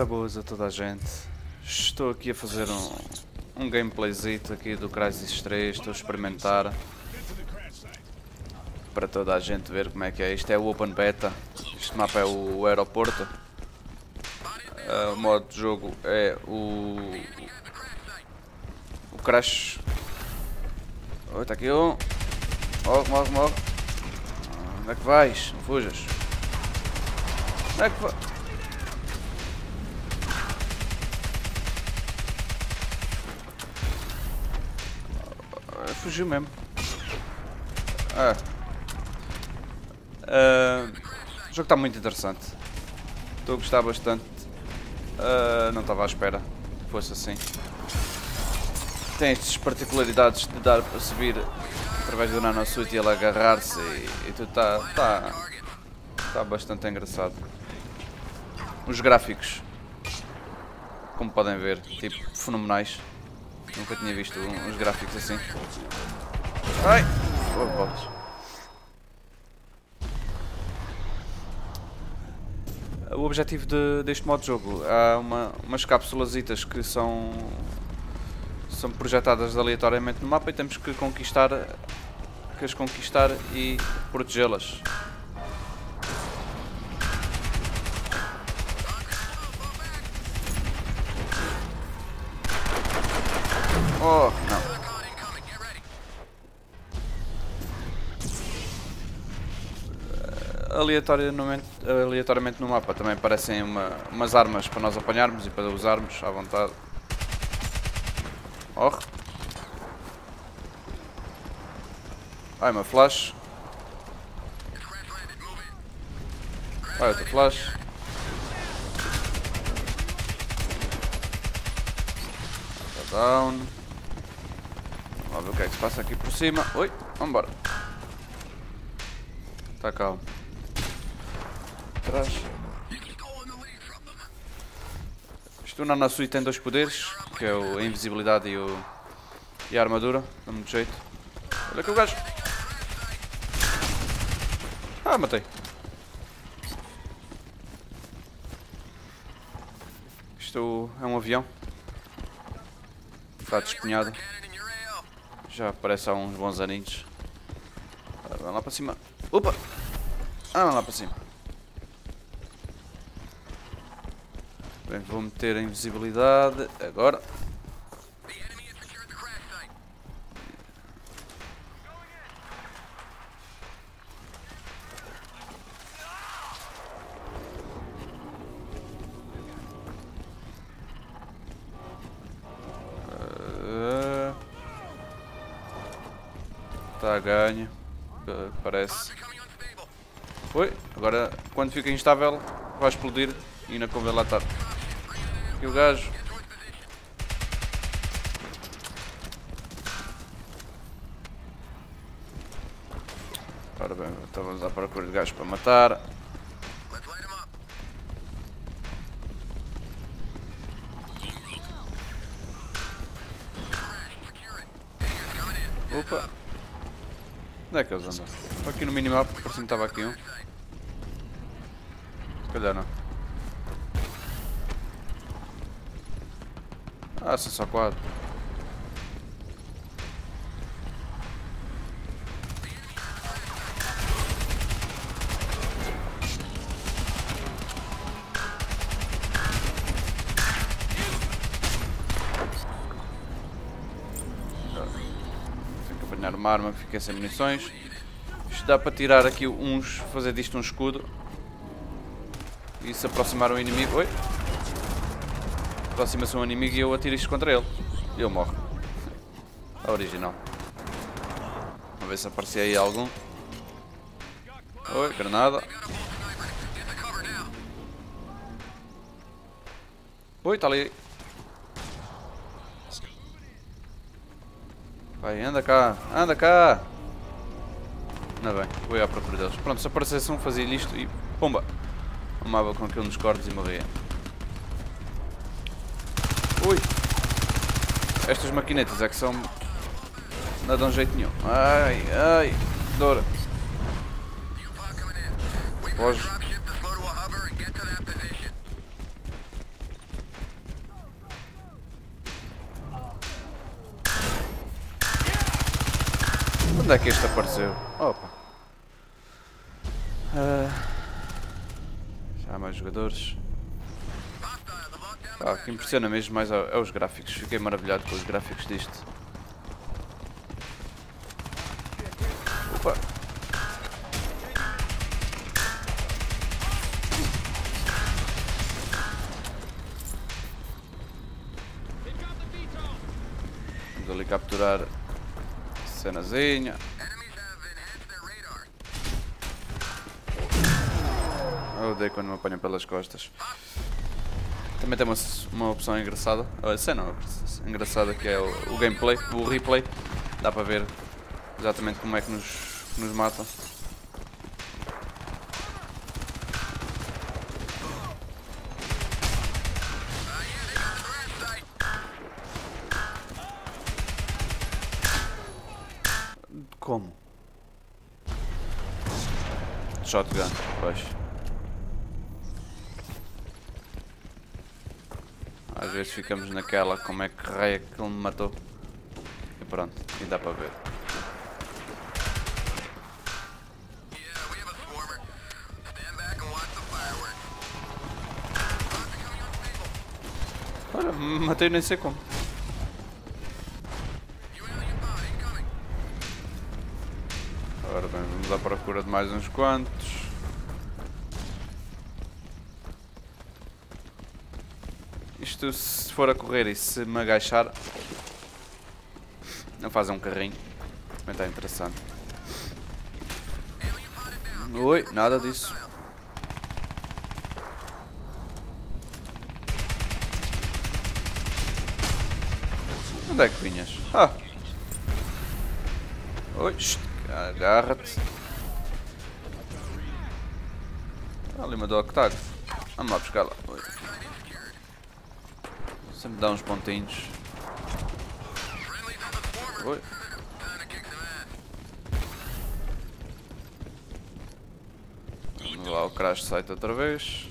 Ora boas a toda a gente. Estou aqui a fazer um, um gameplayzito aqui do Crysis 3, estou a experimentar para toda a gente ver como é que é. Isto é o Open Beta, este mapa é o, aeroporto. Uh, o modo de jogo é o, o Crash. Está aqui um. Morre, morre, morre. Onde é que vais? Não fujas. Onde é que vai? Fugiu mesmo. Uh, o jogo está muito interessante. Estou a gostar bastante. Uh, não estava à espera que fosse assim. Tem estas particularidades de dar para subir através do nanosuit e ele agarrar-se e, e tudo está, está, está bastante engraçado. Os gráficos, como podem ver, tipo, fenomenais. Nunca tinha visto uns gráficos assim. Ai! Oh, bolas. O objetivo de, deste modo de jogo há uma, umas cápsulas que são são projetadas aleatoriamente no mapa e temos que conquistar que as conquistar e protegê-las. Aleatoriamente, aleatoriamente no mapa também aparecem uma, umas armas para nós apanharmos e para usarmos à vontade. Oh. Ai, uma flash. Ai, outra flash. Down. Vamos ver o que é que se passa aqui por cima. Oi, vambora. Tá calmo. Atrás. Isto na nossa tem dois poderes, que é a invisibilidade e, o, e a armadura. Dá muito jeito. Olha aqui o gajo. Ah, matei. Isto é um avião. Está despenhado. Já aparece há uns bons aninhos. Vamos lá para cima. Opa! Ah, vamos lá para cima. Bem, vou meter a invisibilidade agora. Está a ganho. Parece. Oi, agora quando fica instável vai explodir e na convém lá estar. E o gajo. Ora bem, estamos à procura de gajos para matar. Opa! Onde é que eles andam? Aqui no minimapa, por cima estava aqui um. Se calhar não. Ah, só quatro. apanhar uma arma que fica sem munições. Isto dá para tirar aqui uns, fazer disto um escudo. E se aproximar um inimigo... Oi? Aproxima-se um inimigo e eu atiro isto contra ele. E ele morre. A original. Vamos ver se aparecia aí algum. Oi, granada. Oi, está ali. Vai, anda cá, anda cá. Não bem, vou ir à procura deles. Pronto, se aparecesse um, fazia isto e pomba. Amava com aquilo nos cordes e morria. Ui! Estas maquinetas é que são... Não dão jeito nenhum. Ai, ai, Dora. Foge. Onde é que este apareceu? Opa. Uh, já há mais jogadores. Ah, o que impressiona mesmo mais é, os gráficos. Fiquei maravilhado com os gráficos disto. Opa. Vamos ali capturar cenazinha. Eu odeio quando me apanham pelas costas. Também tem uma, uma opção engraçada, a cena engraçada que é o, o, gameplay, o replay. Dá para ver exatamente como é que nos, nos matam. Como? Shotgun, Às vezes ficamos naquela, como é que raia que ele me matou. E pronto, e dá para ver. Olha, matei nem sei como. Agora bem, vamos à procura de mais uns quantos. Isto se for a correr e se me agachar Não faz um carrinho Também está interessante Oi, nada disso Onde é que vinhas? Ah! Oi, agarra-te Ali uma dog tag Vamos lá buscar lá Oi. Sempre dá uns pontinhos. Oi. Vamos lá, o crash site outra vez.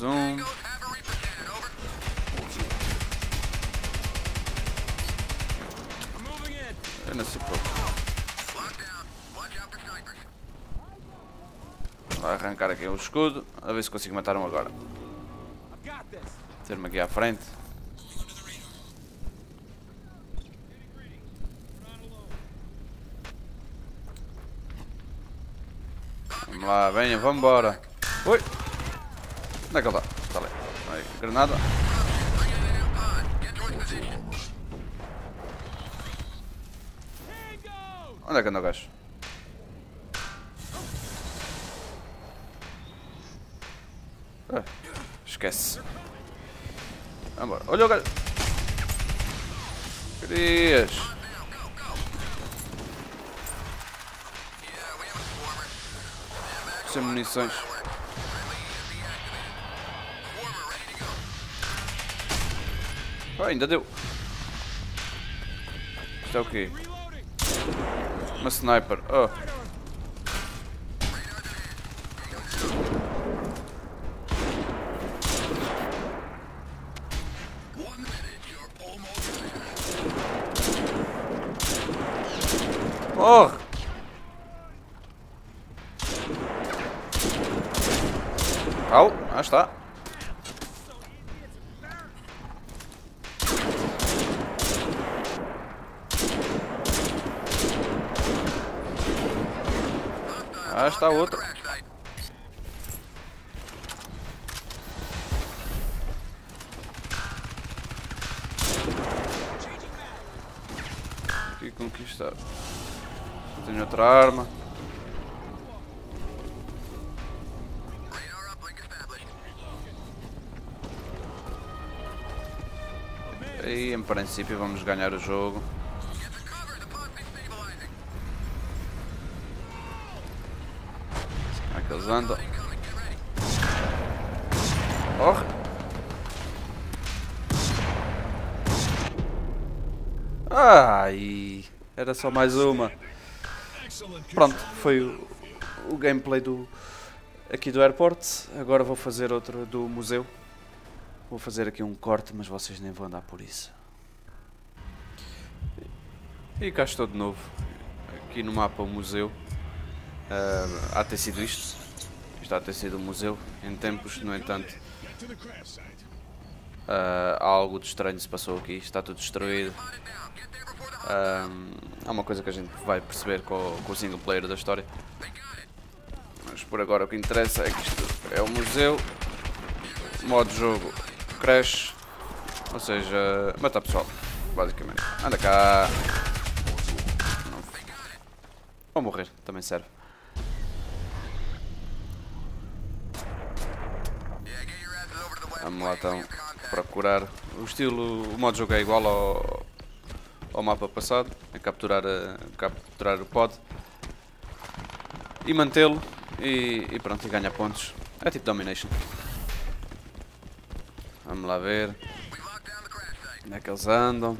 Zoom. Vou arrancar aqui o escudo, a ver se consigo matar um agora. Ter-me aqui à frente. Vamos lá, venha, vamos embora. Oi! Onde é que ele está? Está ali. Aí, granada. Onde é que anda o gajo? Ah, esquece. Vamos Olha o gajo. Querias. Sem munições. Ainda deu. Isto é o quê? Uma sniper. Oh. Morre! Au, ah está. Ah, está outra. Aqui conquistar. Tenho outra arma. E em princípio vamos ganhar o jogo. eles andam. Corre. Ai, era só mais uma. Pronto, foi o, o gameplay do, aqui do airport. Agora vou fazer outro do museu. Vou fazer aqui um corte, mas vocês nem vão andar por isso. E cá estou de novo, aqui no mapa o museu. Uh, há ter sido isto. Isto há ter sido o museu em tempos, no entanto. Uh, algo de estranho se passou aqui, está tudo destruído. Uh, há uma coisa que a gente vai perceber com, com o single player da história. Mas por agora o que interessa é que isto é o museu. Modo jogo crash. Ou seja, matar pessoal, basicamente. Anda cá. Ou morrer, também serve. Vamos lá então procurar. O estilo, o modo de jogo é igual ao, ao mapa passado. É capturar, a, capturar o pod e mantê-lo e, e, pronto, e pontos. É tipo Domination. Vamos lá ver. Onde é que eles andam?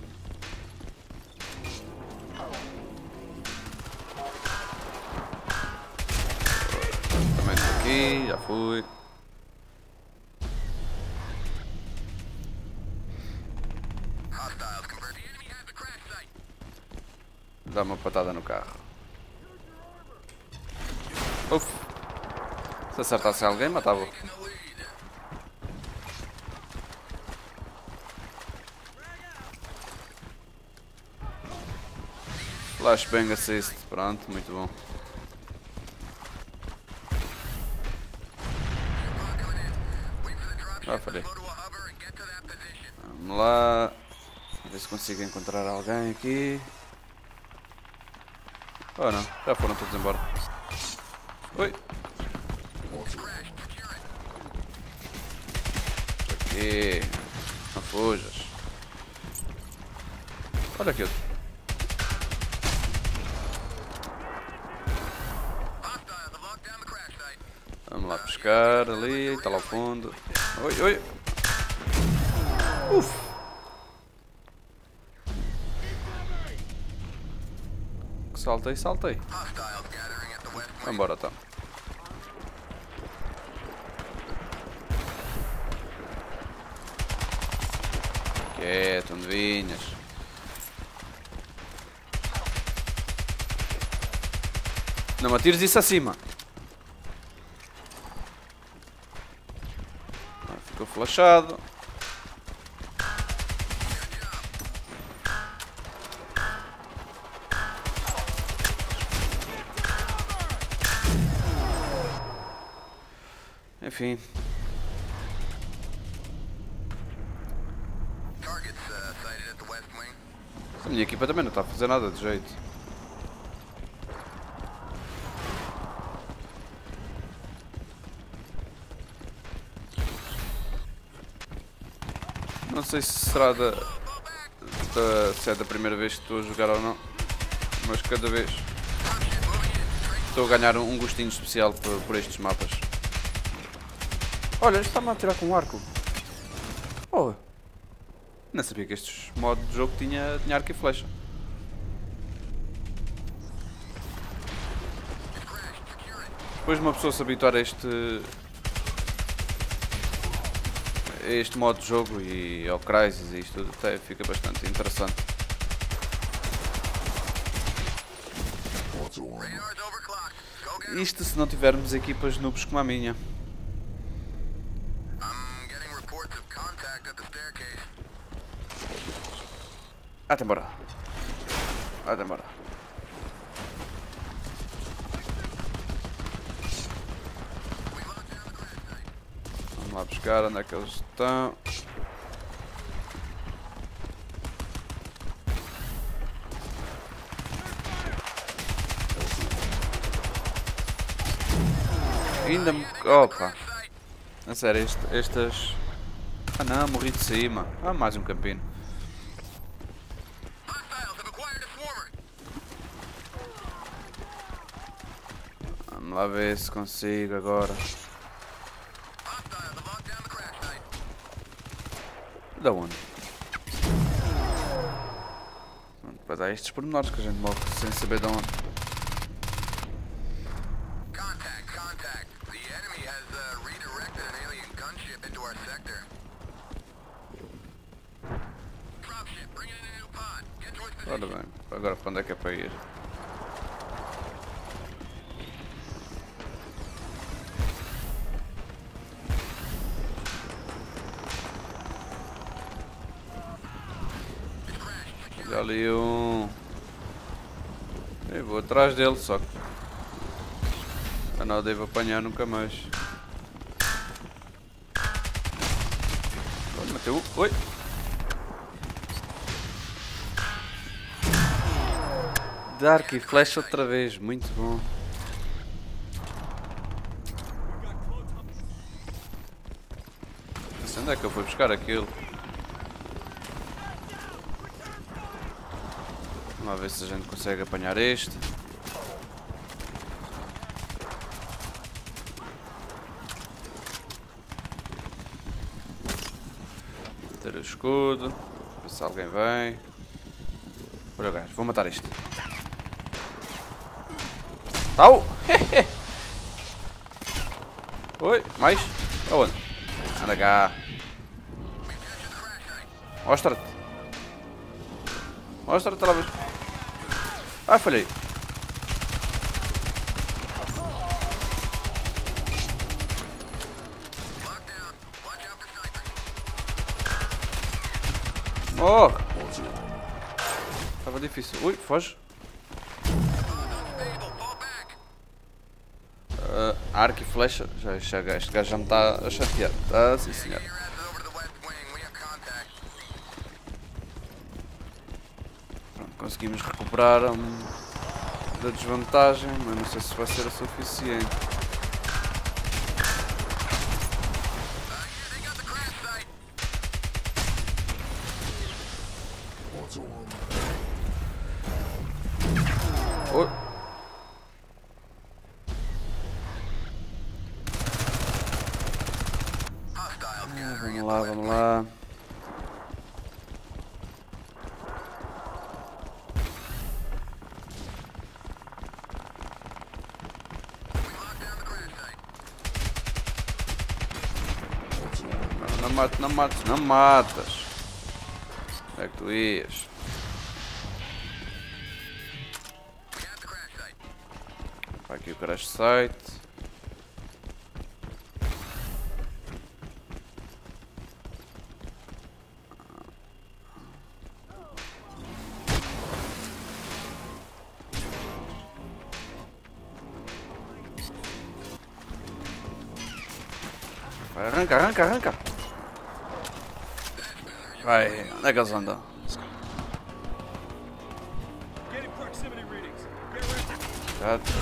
aqui, já fui. Dá uma patada no carro. Uf. Se acertasse alguém, matava. Flashbang assist, pronto, muito bom. Ah, falei. Vamos lá. Ver se consigo encontrar alguém aqui. Oh não, já foram todos embora. Oi. Aqui. Não fujas. Olha aqui outro. Vamos lá pescar ali, está lá ao fundo. Oi, oi. Uf. Saltei, saltei. Vambora, então. Quieto, onde vinhas? Não me atires isso acima. Ficou flashado. Enfim. A minha equipa também não está a fazer nada de jeito. Não sei se será da, da, se é da primeira vez que estou a jogar ou não, mas cada vez estou a ganhar um gostinho especial por, por estes mapas. Olha, está-me a atirar com um arco. Oh, não sabia que estes modos de jogo tinha, tinha arco e flecha. Depois de uma pessoa se habituar a este a este modo de jogo e ao Crysis e isto tudo até fica bastante interessante. Isto se não tivermos equipas noobs como a minha. Até embora. Até embora. Vamos lá buscar onde é que eles estão. Ainda me... Opa! A sério, este, estas... Ah não, morri de cima. Ah, mais um campino. Vamos lá ver se consigo agora. Da onde? Depois há estes pormenores que a gente morre sem saber de onde. Ali um. Eu vou atrás dele, só que. Eu não devo apanhar nunca mais. Olha, mateu. Oi! Dark e flash outra vez, muito bom. Sei onde é que eu fui buscar aquilo. Vamos ver se a gente consegue apanhar este. Ter o escudo. Ver se alguém vem. Olha o gajo, vou matar este. Au! Oi, mais? Aonde? Anda cá. Mostra-te. Mostra-te lá. Ah, falhei. Oh! Estava difícil. Ui, foge. Uh, arco e flecha. Já. Este gajo já me está a chatear. Tá, sim senhor. Conseguimos recuperar um, da desvantagem, mas não sei se vai ser o suficiente. Gathering Vamos lá, vamos lá. Mates, não mates, não matas. Onde é que tu ias? Para aqui o crash site. Arranca, arranca, arranca. Vai, onde é que eles andam? Getting proximity readings. Get ready. Chato.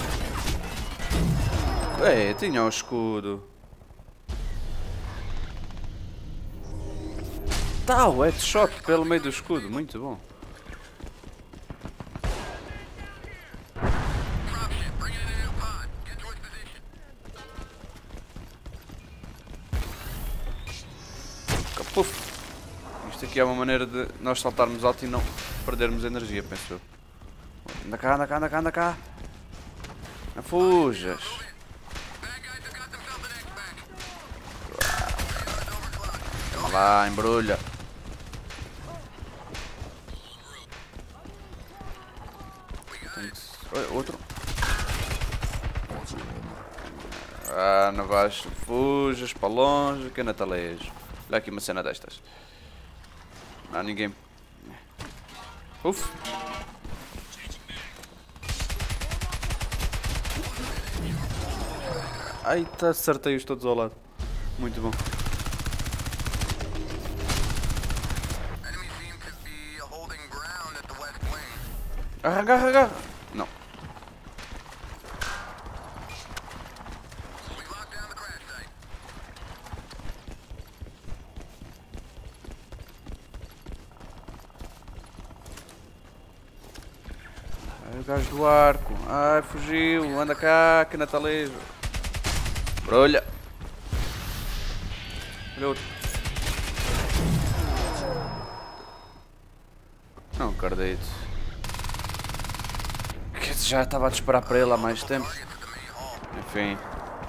É, tinha o escudo. Tá, o headshot pelo meio do escudo, muito bom. Puf. Isto aqui é uma maneira de nós saltarmos alto e não perdermos energia, penso eu. Anda cá, anda cá, anda cá, anda cá. Não fujas. Toma lá, embrulha. Outro. Ah, não vais, fujas para longe, que ainda te alejo. Olha aqui uma cena destas. Há ninguém. Uf. Ai, tá, acertei-os todos ao lado. Muito bom. Seem to be holding ground at the west wing. Arranca, arranca. Não. We locked down the crash site. Ai, o gajo do arco. Ai, fugiu. Anda cá, que natalejo. Brolha. Olha outro. Não acredito. Que já estava a disparar para ele há mais tempo. Enfim,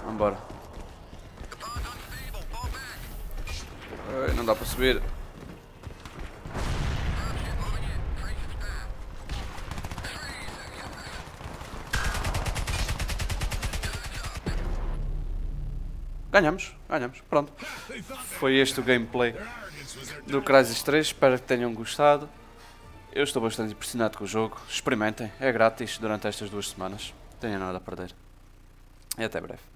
vambora. Back. Não dá para subir. Ganhamos, ganhamos, pronto. Foi este o gameplay do Crysis 3, espero que tenham gostado. Eu estou bastante impressionado com o jogo. Experimentem, é grátis durante estas duas semanas. Tenham nada a perder. E até breve.